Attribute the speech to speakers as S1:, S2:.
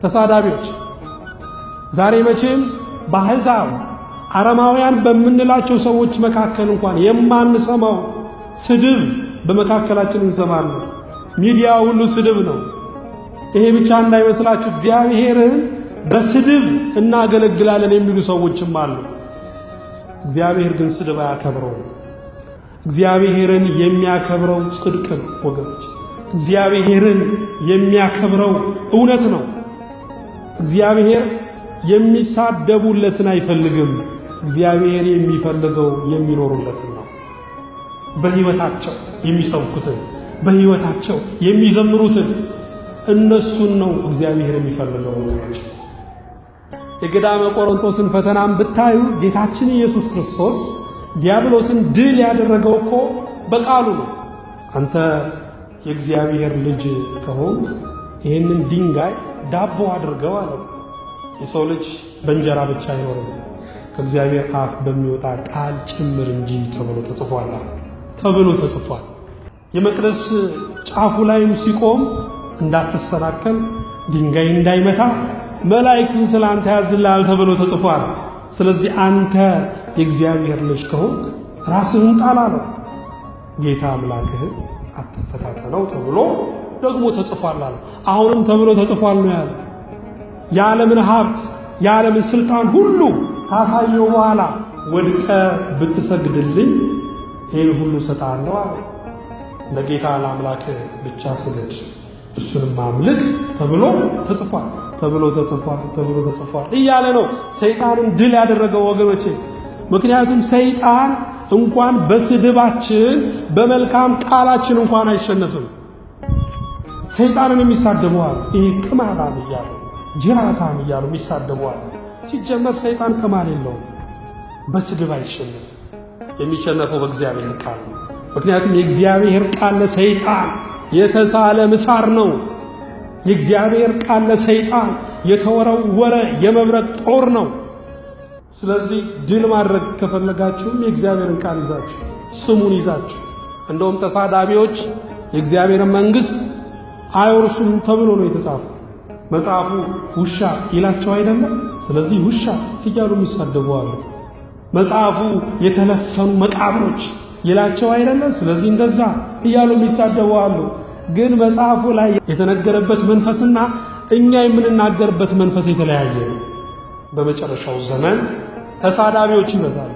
S1: ተሳዳቢዎች ዛሬ መቼም በአሕዛብ አረማውያን በምንላቸው ሰዎች መካከል እንኳን የማንሰማው ስድብ በመካከላችን እንሰማለን። ሚዲያ ሁሉ ስድብ ነው። ይሄ ብቻ እንዳይመስላችሁ እግዚአብሔርን በስድብ እናገለግላለን የሚሉ ሰዎችም አሉ። እግዚአብሔር ግን ስድብ አያከብረውም። እግዚአብሔርን የሚያከብረው ጽድቅ ነው ወገኖች። እግዚአብሔርን የሚያከብረው እውነት ነው። እግዚአብሔር የሚሳደቡለትን አይፈልግም። እግዚአብሔር የሚፈልገው የሚኖሩለትን ነው። በሕይወታቸው የሚሰብኩትን፣ በሕይወታቸው የሚዘምሩትን እነሱን ነው እግዚአብሔር የሚፈልገው ወገኖች። የገዳመ ቆሮንቶስን ፈተናም ብታዩ ጌታችን ኢየሱስ ክርስቶስ ዲያብሎስን ድል ያደረገው እኮ በቃሉ ነው። አንተ የእግዚአብሔር ልጅ ከሆን ይህንን ድንጋይ ዳቦ አድርገው አለው። የሰው ልጅ በእንጀራ ብቻ አይኖርም ከእግዚአብሔር አፍ በሚወጣ ቃል ጭምር እንጂ ተብሎ ተጽፏል ተብሎ ተጽፏል። የመቅደስ ጫፉ ላይም ሲቆም እንዳትሰናከል ድንጋይ እንዳይመታ መላእክትን ስለ አንተ ያዝልሃል ተብሎ ተጽፏል። ስለዚህ አንተ የእግዚአብሔር ልጅ ከሆንክ ራስህን ጣል አለው። ጌታ አምላክህን አትፈታተነው ተብሎ ደግሞ ተጽፏል አለ። አሁንም ተብሎ ተጽፏል ነው ያለ። የዓለምን ሀብት የዓለምን ስልጣን ሁሉ ካሳየው በኋላ ወድቀ ብትሰግድልኝ ይህን ሁሉ እሰጥሃለሁ አለ። ለጌታ ለአምላክህ ብቻ ስገድ እሱንም አምልክ ተብሎ ተጽፏል ተብሎ ተጽፏል ተብሎ ተጽፏል እያለ ነው ሰይጣንን ድል ያደረገው ወገኖቼ። ምክንያቱም ሰይጣን እንኳን በስድባችን በመልካም ቃላችን እንኳን አይሸነፍም። ሰይጣንን የሚሳደበዋል ይሄ ቅማላም እያሉ ጅራታም እያሉ የሚሳደበዋል። ሲጀመር ሰይጣን ቅማል የለውም፣ በስድብ አይሸነፍም። የሚሸነፈው በእግዚአብሔር ቃል ነው። ምክንያቱም የእግዚአብሔር ቃል ለሰይጣን የተሳለ ምሳር ነው። የእግዚአብሔር ቃል ለሰይጣን የተወረወረ የመብረቅ ጦር ነው። ስለዚህ ድል ማድረግ ከፈለጋችሁም የእግዚአብሔርን ቃል ይዛችሁ ስሙን ይዛችሁ እንደውም ተሳዳቢዎች የእግዚአብሔርን መንግሥት አይወርሱም ተብሎ ነው የተጻፈው። መጽሐፉ ውሻ ይላቸው አይደለም። ስለዚህ ውሻ እያሉ የሚሳደቡ አሉ። መጽሐፉ የተለሰኑ መቃብሮች ይላቸው አይደለም። ስለዚህ እንደዛ እያሉ የሚሳደቡ አሉ። ግን መጽሐፉ ላይ የተነገረበት መንፈስና እኛ የምንናገርበት መንፈስ የተለያየ ነው። በመጨረሻው ዘመን ተሳዳቢዎች ይበዛሉ።